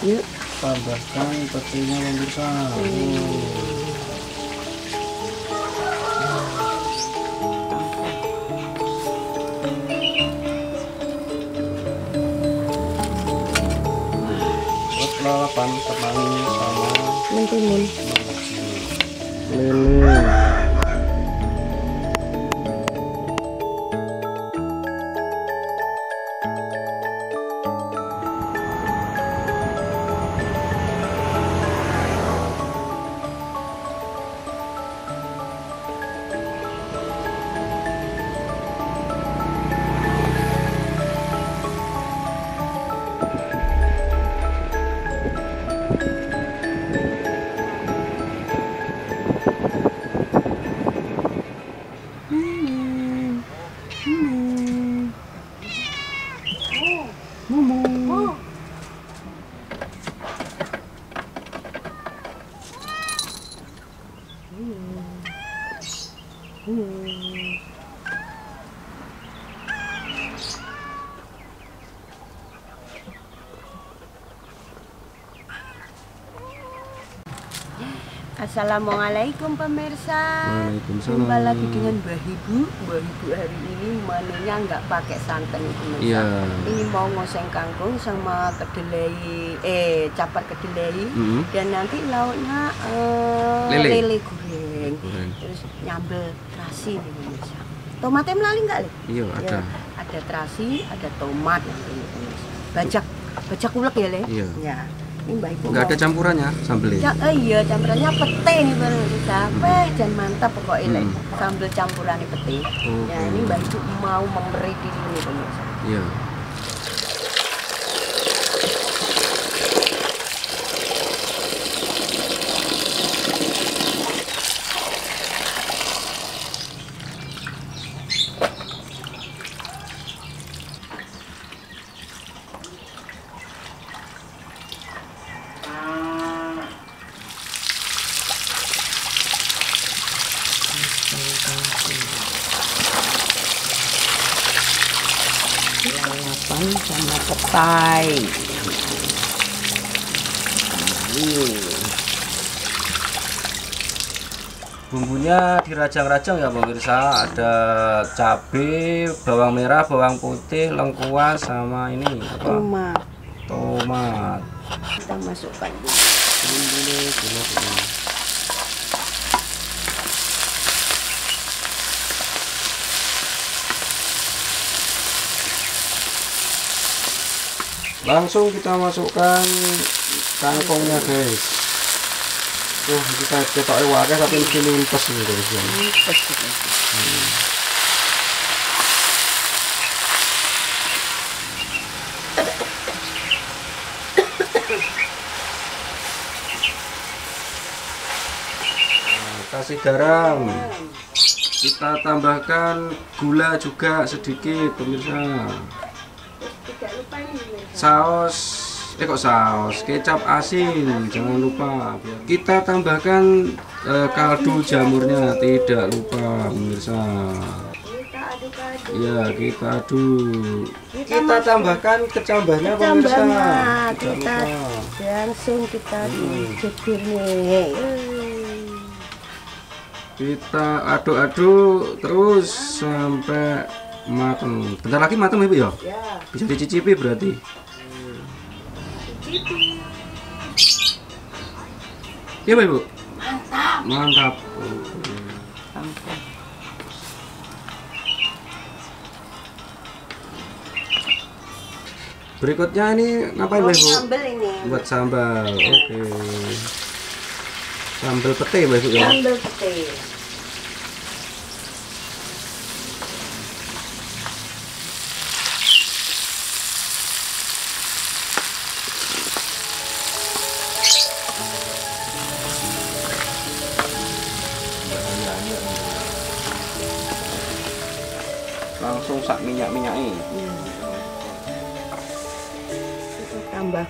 Yuk. tambahkan petenya pemirsa oh. Lalapan kemangi sama Mentimun. lele Assalamualaikum pemirsa. Waalaikumsalam. Jumpa lagi dengan Mbah Ibu. Mbah Ibu hari ini menunya nggak pakai santan pemirsa. Iya. Ini mau ngoseng kangkung sama kedelai, eh capar kedelai. Mm-mm. Dan nanti lauknya eh, Lele. lele goreng. Goreng. Terus nyambel terasi pemirsa. Tomatnya melalui nggak Le? iya ada Ya, ada terasi, ada tomat pemirsa. Bajak, bajak ulek ya Le? Iya. Ya. Ini Ibu nggak ada campurannya sambelnya Ya, eh, iya campurannya pete nih pemirsa. Weh, dan mantap pokoknya. Hmm. Sambal campurannya pete. Oke. Ya, ini Mbak Ibu mau memberi di sini pemirsa. iya Lalapan petai. bumbunya dirajang-rajang ya pemirsa ada cabai bawang merah bawang putih lengkuas sama ini apa Tomat. tomat Kita masukkan dulu. ini dulu dulu dulu. Langsung kita masukkan kangkungnya guys Wah, kita cetak wakai tapi mesti limpes ini guys ya. Limpes gitu. Nah, kasih garam kita tambahkan gula juga sedikit pemirsa saus eh kok saus? Kecap asin jangan lupa. Kita tambahkan eh, kaldu jamurnya. Tidak lupa pemirsa. Kita aduk-aduk. ya kita aduk Kita kita tambahkan kecambahnya Kecambah, pemirsa. Kita langsung kita Hmm. nih. Kita aduk-aduk terus sampai matang bentar lagi matang ibu ya? Ya, bisa dicicipi berarti cicipi. iya ibu mantap. Sampai. berikutnya ini ngapain sambel ini. buat sambal oke sambal pete ibu ya Sambel pete.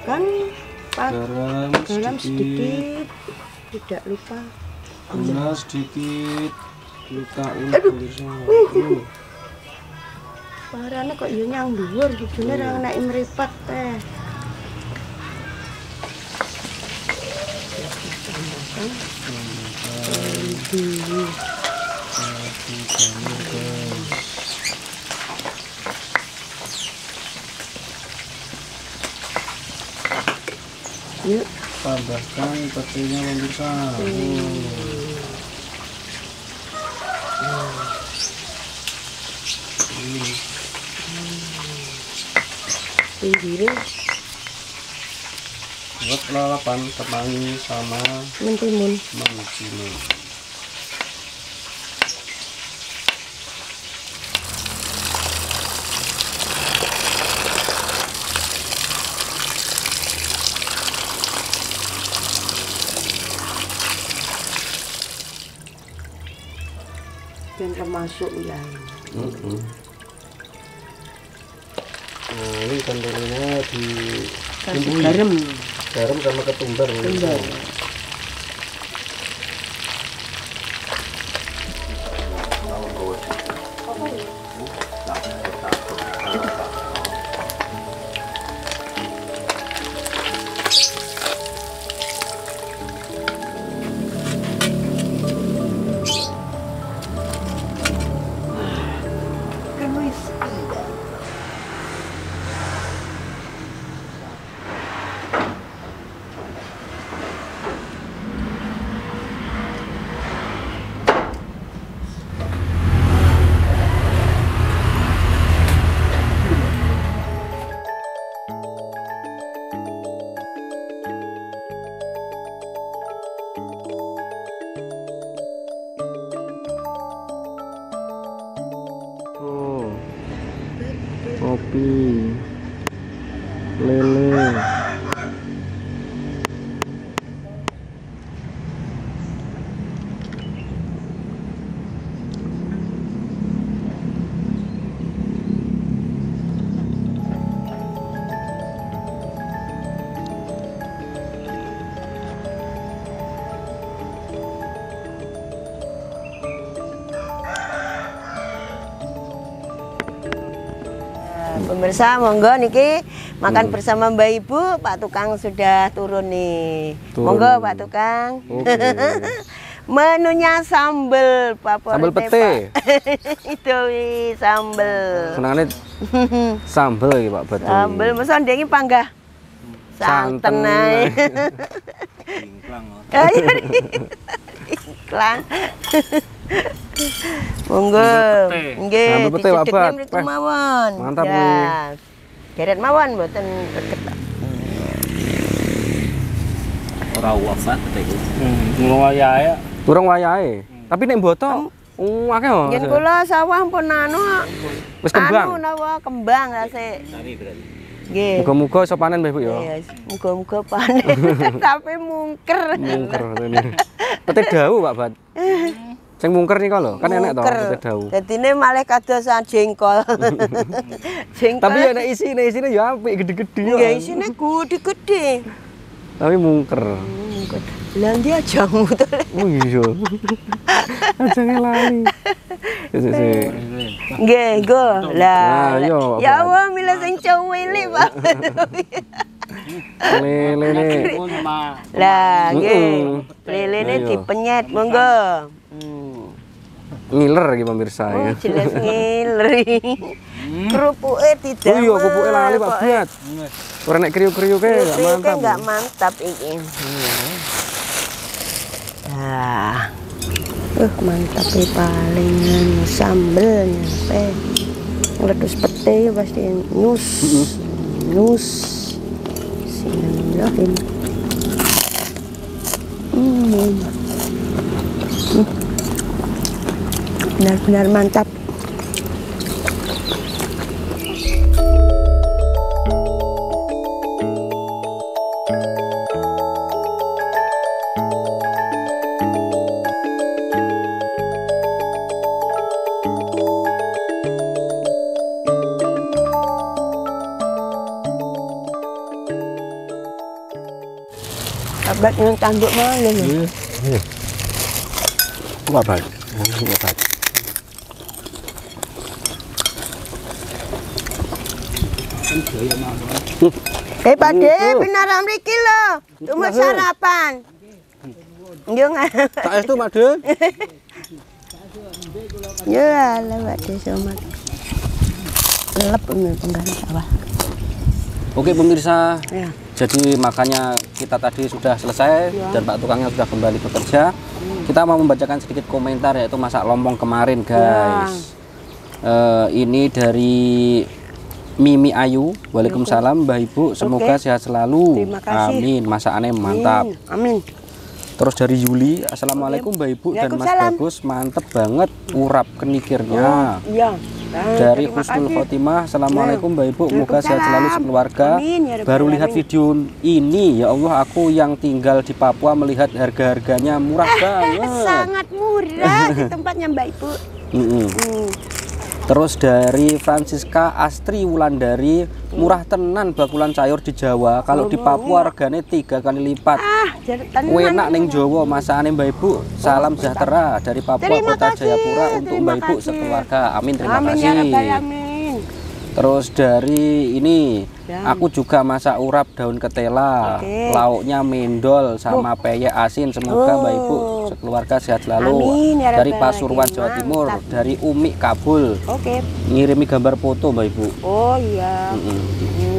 tambahkan garam, garam sedikit. sedikit. Tidak lupa. Gula sedikit. Luka ulir semua. Uh, uh, uh. hmm. Barane kok yang luar, gitu. Nih yang iya. naik meripat iya, iya, teh. Yuk. tambahkan petenya pemirsa Pinggirnya buat lalapan kemangi sama mentimun. mangcini Dan termasuk ya. nah ini lelenya di garam. garam sama ketumbar pemirsa. Pemirsa, monggo niki makan bersama Mbak Ibu. Pak Tukang sudah turun nih. Turun. Monggo Pak Tukang. Oke. Menunya sambel favorit Sambel pete. Itu sambel. Senangnya sambel iki Pak Batu. Sambel masa ndengi panggah. Santen. Ae. Iklan. Monggo. Nggih, Bat. mriku mawon. mantap, Ya. nih. Deret mawon mboten reget. ora wafat iku. Hmm, wayahe. Durung wayahe. Tapi nek boto uh, akeh kok. Yen kula sawah pun anu Wis anu kembang. nawa kembang rasik. Tani berarti. Nggih. Muga-muga iso panen Mbah Ibu ya. Iya, muga-muga panen tapi mungker. Mungker ini. Pete dawu Pak Bat. Sing mungker nika lho, kan enek to pete dawu. Dadine malah kadosan jengkol. jengkol. Tapi ya nek isine isine ya apik gede-gede ya. Nggih isine gede-gede. Tapi mungker. Mungker. Lah ndi ajamu to? Oh iya. Sik. Nggih, nggo. Nah, Lah. iya, Pak Ya. Allah milih sing cilik, Pak. Lele ne. Sama Lah, nggih. Heeh. Lelene Ayo. dipenyet, monggo. Hmm. Ngiler iki pemirsa Oh, ya. jelas ngileri. Kerupuke tidak. Oh iya, kupuke lali Pak Bat. Ora nek kriuk-kriuke gak Kriuk mantap. enggak mantap iki. Nah. Uh, mantap ya palingan sambel nyampe. Ngledus pete pasti nyus. Nyus. Bismillahirrahmanirrahim. Hmm. Hmm. Benar-benar mantap. Kabat yang tanduk malam. Iya. Pak Bat. Pak Eh, Pak De, benar mriki lho. Cuma sarapan. Yo nggak. Saestu Mak De. Yo ala Desa mak. Lep sawah. Oke pemirsa, Ya. jadi makanya kita tadi sudah selesai Ya. dan Pak tukangnya sudah kembali bekerja. Kita mau membacakan sedikit komentar yaitu masak lompong kemarin Ya. guys. Eh, ini dari Mimi Ayu. Waalaikumsalam Mbah Ibu, semoga Oke. sehat selalu. Terima kasih. Amin. Masakannya mantap. Amin. Terus dari Yuli, Assalamualaikum Mbak Ibu dan Mas. Bagus, mantep banget urap kenikirnya. Iya. Nah, Dari Husnul. Khotimah, Assalamualaikum Mbak Ibu, semoga sehat selalu sekeluarga. Amin, ya Baru lihat video ini, ya Allah aku yang tinggal di Papua melihat harga-harganya murah banget. Sangat murah di tempatnya Mbak Ibu. Mm-mm. Hmm. Terus dari Francisca Astri Wulandari, murah tenan bakulan sayur di Jawa. Kalau di Papua regane tiga kali lipat. Ah. Enak neng Jawa masakane Mbak Ibu. Salam sejahtera dari Papua Terima Kota kasih, Jayapura untuk Mbak Ibu kasih. sekeluarga. Amin terima Amin kasih. ya Rabbal Alamin. Terus dari ini Ya. aku juga masak urap daun ketela. Oke. Lauknya mendol sama peyek asin. Semoga Mbak Ibu Oh. sekeluarga sehat selalu. Amin, ya dari Pasuruan. Jawa Timur, Mantap. dari Umi Kabul. Oke. Ngirimi gambar foto Mbak Ibu. Oh iya. Mm-mm. Hmm.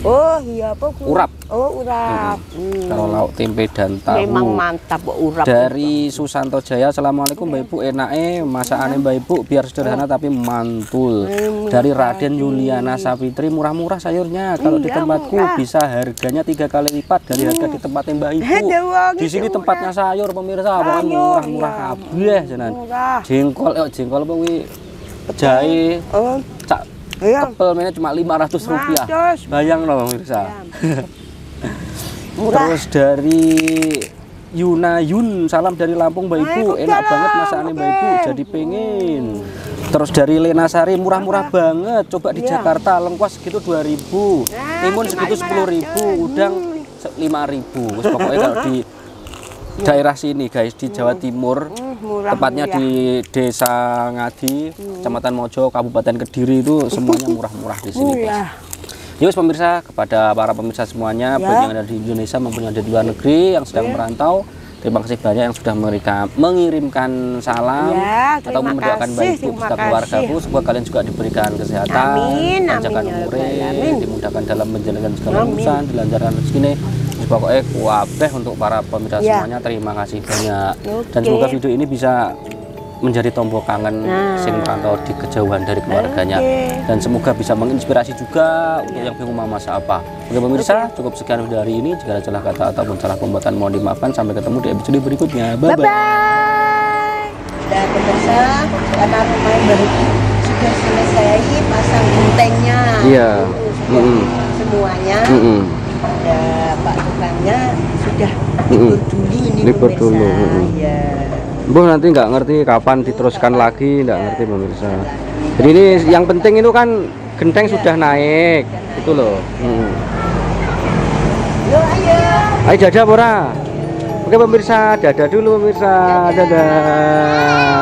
Oh iya apa? Bu? Urap. Oh urap. Hmm. Kalau lauk tempe dan tahu. Memang mantap Bu, urap. dari Susanto Jaya Assalamualaikum Mbak Ibu enake masakane Mbak Ibu biar sederhana tapi mantul dari Raden Yuliana Sapitri murah-murah sayurnya kalau di Iya, tempatku murah. bisa harganya tiga kali lipat dari harga di tempatnya Mbak Ibu di itu sini murah. tempatnya sayur pemirsa pokoknya Sayur, murah-murah iya. kabeh jenan Murah. jengkol eh jengkol apa kuwi jahe Oh iya. kepel mainnya cuma 500 rupiah 500. bayang loh pemirsa Murah. Terus dari Yuna Yun, salam dari Lampung Mbak Ibu. Enak banget masakannya Mbak Ibu, jadi pengen. Terus dari Lena Sari murah-murah banget. Coba di Iya. Jakarta lengkuas segitu 2000. Nah, Timun segitu 10.000, 500. udang se- 5.000. Wes pokoknya kalau di daerah sini guys di Jawa Timur murah. tepatnya murah. di Desa Ngadi, Kecamatan Mojo, Kabupaten Kediri itu semuanya murah-murah di sini guys. Murah. Yus pemirsa, kepada para pemirsa semuanya, Ya. baik yang ada di Indonesia maupun yang ada di luar negeri yang sedang merantau, terima kasih banyak yang sudah mengirimkan, mengirimkan salam Ya, atau mendoakan baik ibu beserta keluargaku. Semoga kalian juga diberikan kesehatan, Amin, panjangkan ya umur, Alamin. dimudahkan dalam menjalankan segala Amin. urusan, dilancarkan rezeki. Pokoknya kuabeh untuk para pemirsa Ya. semuanya. Terima kasih banyak. Dan Oke. semoga video ini bisa menjadi tombol kangen Nah. sing merantau di kejauhan dari keluarganya Oke. dan semoga bisa menginspirasi juga untuk yang bingung mau masak apa. Oke pemirsa, cukup sekian video hari ini. Jika ada salah kata ataupun salah pembuatan mohon dimaafkan. Sampai ketemu di episode berikutnya. Bye Bye bye. bye. Dan pemirsa, karena rumah yang baru sudah selesai pasang gentengnya. Iya. Sudah Mm-mm. Semuanya. Mm-mm. Ada Pak tukangnya sudah libur dulu ini Libur pemirsa. dulu. Iya. Bu nanti nggak ngerti kapan diteruskan lagi, nggak ngerti pemirsa. Jadi ini yang penting itu kan genteng sudah naik, itu loh. Mm. Yuk ayo. Ayo dadah Bora. Oke pemirsa, dadah dulu pemirsa. Dadah.